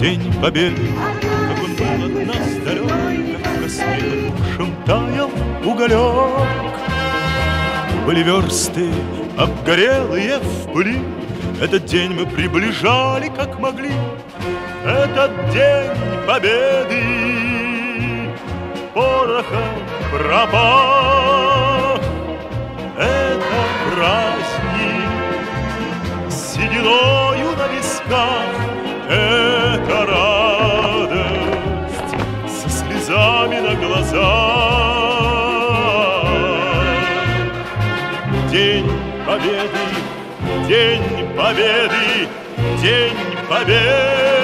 День Победы, как он был от нас далек, Как в костре душем таял уголек. Были версты, обгорелые в пыли, Этот день мы приближали, как могли. Этот день Победы порохом пропах. Это праздник сединою на висках, на глазах. День Победы, День Победы, День Победы.